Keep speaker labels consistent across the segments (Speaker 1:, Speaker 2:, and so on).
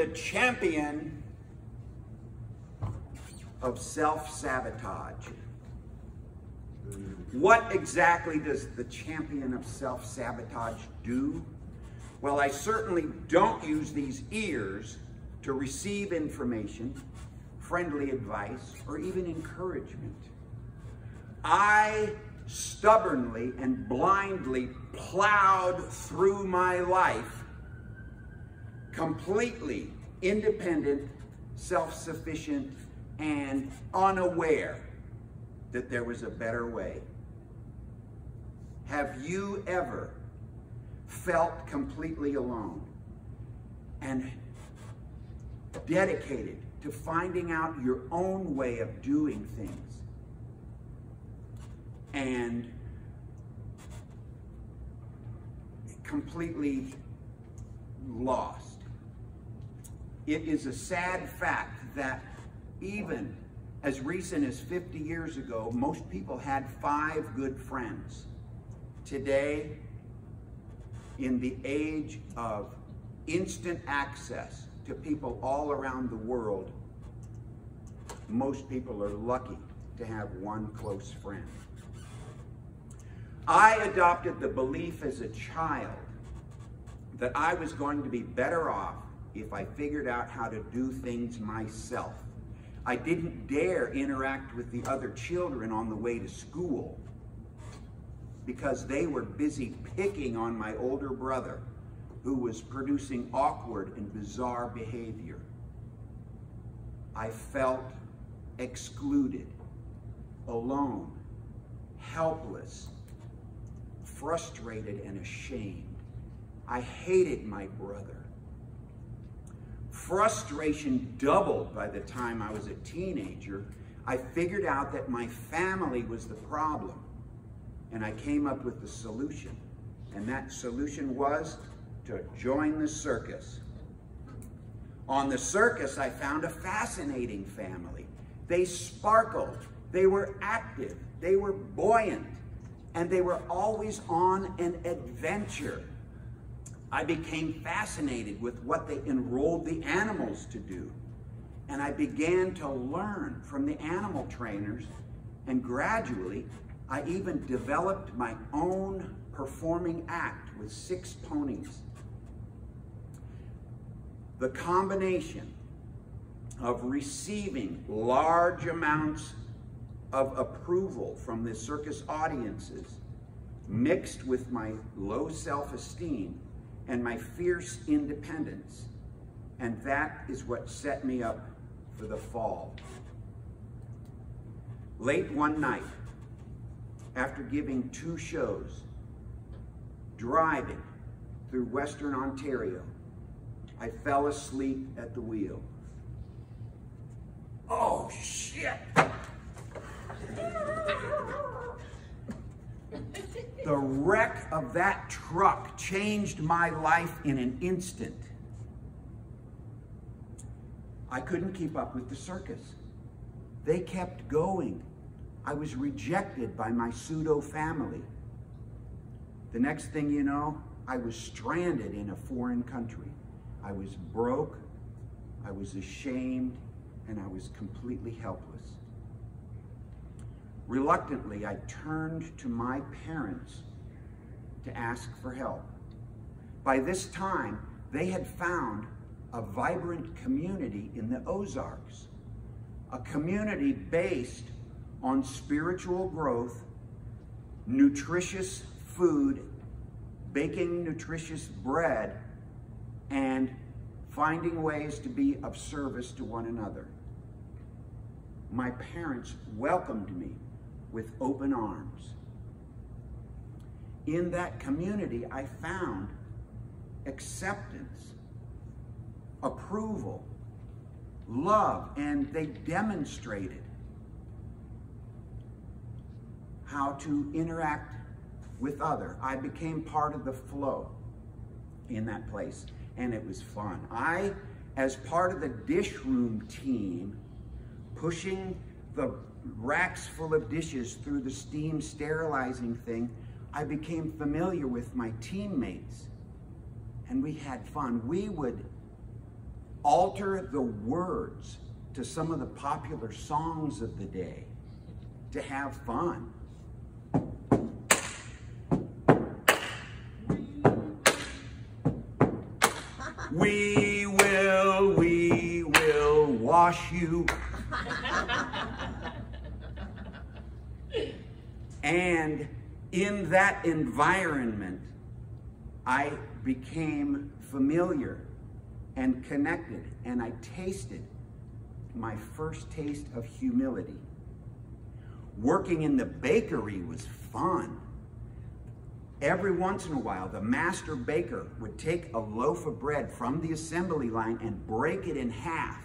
Speaker 1: the champion of self-sabotage. What exactly does the champion of self-sabotage do? Well, I certainly don't use these ears to receive information, friendly advice, or even encouragement. I stubbornly and blindly plowed through my life completely independent, self-sufficient, and unaware that there was a better way. Have you ever felt completely alone and dedicated to finding out your own way of doing things and completely lost? It is a sad fact that even as recent as 50 years ago, most people had five good friends. Today, in the age of instant access to people all around the world, most people are lucky to have one close friend. I adopted the belief as a child that I was going to be better off if I figured out how to do things myself. I didn't dare interact with the other children on the way to school because they were busy picking on my older brother who was producing awkward and bizarre behavior. I felt excluded, alone, helpless, frustrated, and ashamed. I hated my brother. Frustration doubled by the time I was a teenager. I figured out that my family was the problem, and I came up with the solution. And that solution was to join the circus. On the circus, I found a fascinating family. They sparkled, they were active, they were buoyant, and they were always on an adventure. I became fascinated with what they enrolled the animals to do. And I began to learn from the animal trainers, and gradually, I even developed my own performing act with six ponies. The combination of receiving large amounts of approval from the circus audiences mixed with my low self-esteem and my fierce independence. And that is what set me up for the fall. Late one night, after giving two shows, driving through Western Ontario, I fell asleep at the wheel. Oh, shit! The wreck of that truck changed my life in an instant. I couldn't keep up with the circus. They kept going. I was rejected by my pseudo family. The next thing you know, I was stranded in a foreign country. I was broke, I was ashamed, and I was completely helpless. Reluctantly, I turned to my parents to ask for help. By this time, they had found a vibrant community in the Ozarks, a community based on spiritual growth, nutritious food, baking nutritious bread, and finding ways to be of service to one another. My parents welcomed me with open arms. In that community, I found acceptance, approval, love, and they demonstrated how to interact with other. I became part of the flow in that place, and it was fun. I, as part of the dish room team, pushing the racks full of dishes through the steam sterilizing thing, I became familiar with my teammates and we had fun. We would alter the words to some of the popular songs of the day to have fun. We will, we will wash you. and in that environment, I became familiar and connected, and I tasted my first taste of humility. Working in the bakery was fun. Every once in a while, the master baker would take a loaf of bread from the assembly line and break it in half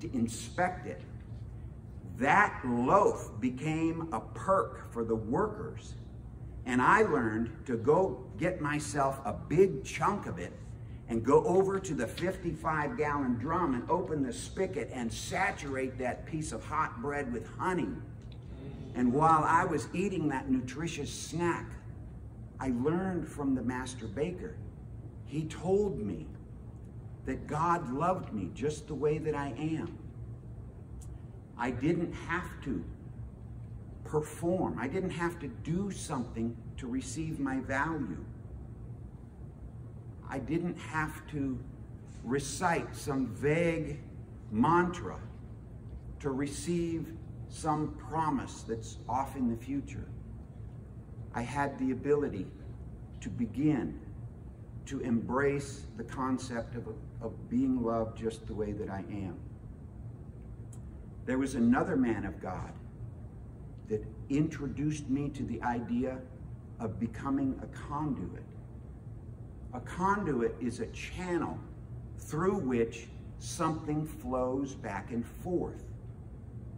Speaker 1: to inspect it. That loaf became a perk for the workers. And I learned to go get myself a big chunk of it and go over to the 55 gallon drum and open the spigot and saturate that piece of hot bread with honey. And while I was eating that nutritious snack, I learned from the master baker. He told me that God loved me just the way that I am. I didn't have to perform. I didn't have to do something to receive my value. I didn't have to recite some vague mantra to receive some promise that's off in the future. I had the ability to begin to embrace the concept of, of being loved just the way that I am. There was another man of God that introduced me to the idea of becoming a conduit. A conduit is a channel through which something flows back and forth.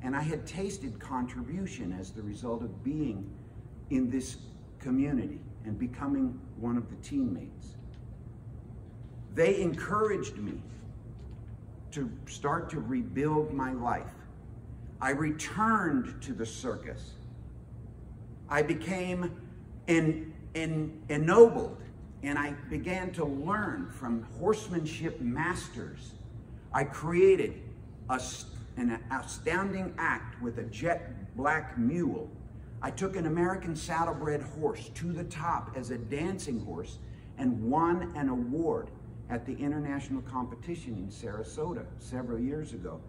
Speaker 1: And I had tasted contribution as the result of being in this community and becoming one of the teammates. They encouraged me to start to rebuild my life. I returned to the circus. I became en, en, ennobled and I began to learn from horsemanship masters. I created a, an astounding act with a jet black mule I took an American saddlebred horse to the top as a dancing horse and won an award at the international competition in Sarasota several years ago.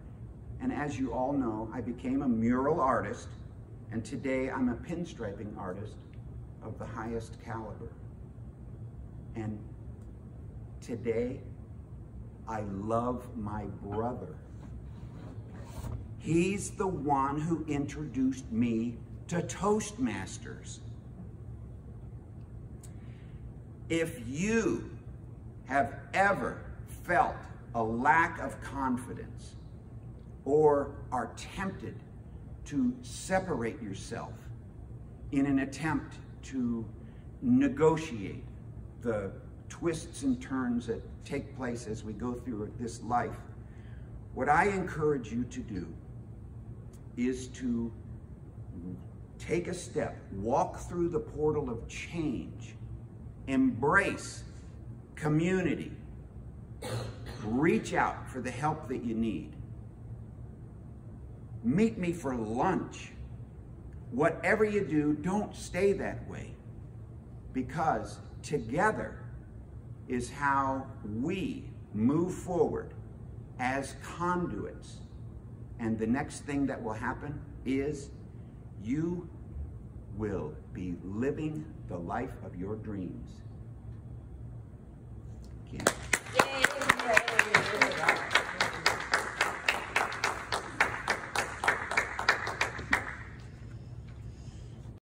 Speaker 1: And as you all know, I became a mural artist, and today I'm a pinstriping artist of the highest caliber. And today, I love my brother. He's the one who introduced me to Toastmasters. If you have ever felt a lack of confidence or are tempted to separate yourself in an attempt to negotiate the twists and turns that take place as we go through this life, what I encourage you to do is to take a step, walk through the portal of change, embrace community, reach out for the help that you need. Meet me for lunch. Whatever you do, don't stay that way because together is how we move forward as conduits. And the next thing that will happen is you will be living the life of your dreams.